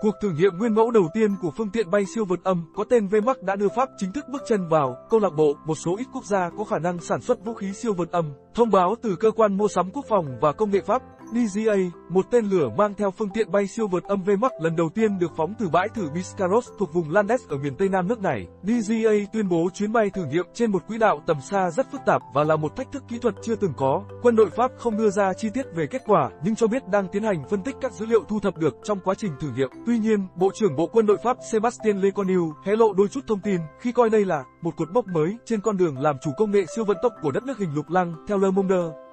Cuộc thử nghiệm nguyên mẫu đầu tiên của phương tiện bay siêu vượt âm có tên VMAX đã đưa Pháp chính thức bước chân vào câu lạc bộ, một số ít quốc gia có khả năng sản xuất vũ khí siêu vượt âm. Thông báo từ cơ quan mua sắm quốc phòng và công nghệ Pháp DGA, một tên lửa mang theo phương tiện bay siêu vượt âm VMAX lần đầu tiên được phóng từ bãi thử Biscaros thuộc vùng Landes ở miền Tây Nam nước này. DGA tuyên bố chuyến bay thử nghiệm trên một quỹ đạo tầm xa rất phức tạp và là một thách thức kỹ thuật chưa từng có. Quân đội Pháp không đưa ra chi tiết về kết quả, nhưng cho biết đang tiến hành phân tích các dữ liệu thu thập được trong quá trình thử nghiệm. Tuy nhiên, Bộ trưởng Bộ Quân đội Pháp Sébastien Lecornu hé lộ đôi chút thông tin khi coi đây là một cột mốc mới trên con đường làm chủ công nghệ siêu vận tốc của đất nước hình lục lăng, theo Le Monde.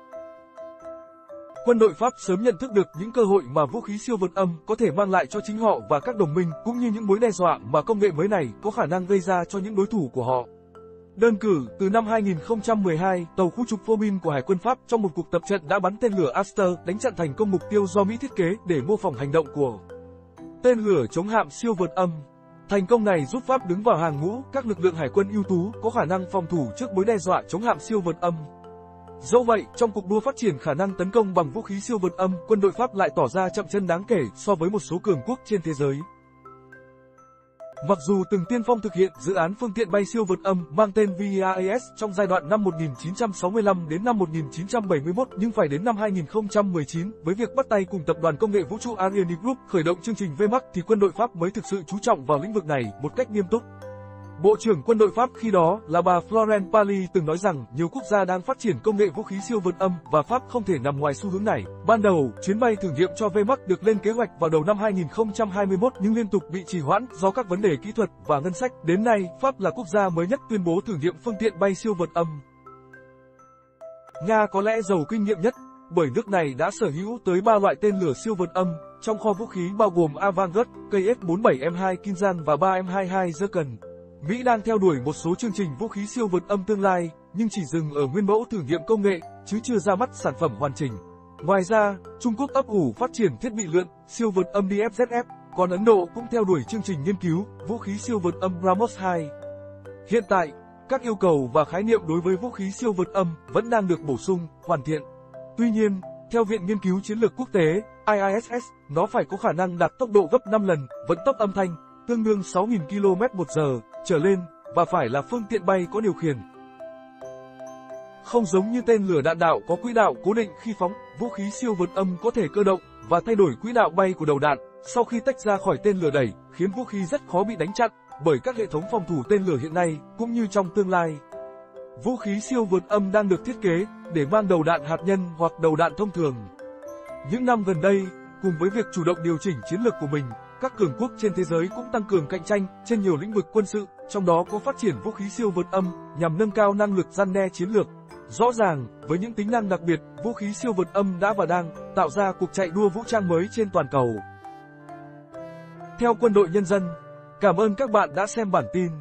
Quân đội Pháp sớm nhận thức được những cơ hội mà vũ khí siêu vượt âm có thể mang lại cho chính họ và các đồng minh, cũng như những mối đe dọa mà công nghệ mới này có khả năng gây ra cho những đối thủ của họ. Đơn cử, từ năm 2012, tàu khu trục Phobin của Hải quân Pháp trong một cuộc tập trận đã bắn tên lửa Aster đánh chặn thành công mục tiêu do Mỹ thiết kế để mô phỏng hành động của tên lửa chống hạm siêu vượt âm. Thành công này giúp Pháp đứng vào hàng ngũ các lực lượng hải quân ưu tú có khả năng phòng thủ trước mối đe dọa chống hạm siêu vượt âm. Dẫu vậy, trong cuộc đua phát triển khả năng tấn công bằng vũ khí siêu vượt âm, quân đội Pháp lại tỏ ra chậm chân đáng kể so với một số cường quốc trên thế giới. Mặc dù từng tiên phong thực hiện dự án phương tiện bay siêu vượt âm mang tên VIAS trong giai đoạn năm 1965 đến năm 1971 nhưng phải đến năm 2019 với việc bắt tay cùng tập đoàn công nghệ vũ trụ Ariane Group khởi động chương trình VMAX thì quân đội Pháp mới thực sự chú trọng vào lĩnh vực này một cách nghiêm túc. Bộ trưởng quân đội Pháp khi đó là bà Florence Parly từng nói rằng nhiều quốc gia đang phát triển công nghệ vũ khí siêu vượt âm và Pháp không thể nằm ngoài xu hướng này. Ban đầu, chuyến bay thử nghiệm cho VMAX được lên kế hoạch vào đầu năm 2021 nhưng liên tục bị trì hoãn do các vấn đề kỹ thuật và ngân sách. Đến nay, Pháp là quốc gia mới nhất tuyên bố thử nghiệm phương tiện bay siêu vượt âm. Nga có lẽ giàu kinh nghiệm nhất bởi nước này đã sở hữu tới 3 loại tên lửa siêu vượt âm trong kho vũ khí bao gồm Avangard, KF-47M2 Kinzhan và 3M22 Zircon. Mỹ đang theo đuổi một số chương trình vũ khí siêu vượt âm tương lai, nhưng chỉ dừng ở nguyên mẫu thử nghiệm công nghệ, chứ chưa ra mắt sản phẩm hoàn chỉnh. Ngoài ra, Trung Quốc ấp ủ phát triển thiết bị lượn, siêu vượt âm DFZF, còn Ấn Độ cũng theo đuổi chương trình nghiên cứu vũ khí siêu vượt âm BrahMos 2. Hiện tại, các yêu cầu và khái niệm đối với vũ khí siêu vượt âm vẫn đang được bổ sung, hoàn thiện. Tuy nhiên, theo Viện Nghiên cứu Chiến lược Quốc tế, IISS, nó phải có khả năng đạt tốc độ gấp 5 lần vận tốc âm thanh, tương đương 6.000 km một giờ trở lên, và phải là phương tiện bay có điều khiển. Không giống như tên lửa đạn đạo có quỹ đạo cố định khi phóng, vũ khí siêu vượt âm có thể cơ động và thay đổi quỹ đạo bay của đầu đạn sau khi tách ra khỏi tên lửa đẩy, khiến vũ khí rất khó bị đánh chặn bởi các hệ thống phòng thủ tên lửa hiện nay cũng như trong tương lai. Vũ khí siêu vượt âm đang được thiết kế để mang đầu đạn hạt nhân hoặc đầu đạn thông thường. Những năm gần đây, cùng với việc chủ động điều chỉnh chiến lược của mình, các cường quốc trên thế giới cũng tăng cường cạnh tranh trên nhiều lĩnh vực quân sự, trong đó có phát triển vũ khí siêu vượt âm nhằm nâng cao năng lực gian đe chiến lược. Rõ ràng, với những tính năng đặc biệt, vũ khí siêu vượt âm đã và đang tạo ra cuộc chạy đua vũ trang mới trên toàn cầu. Theo quân đội nhân dân, cảm ơn các bạn đã xem bản tin.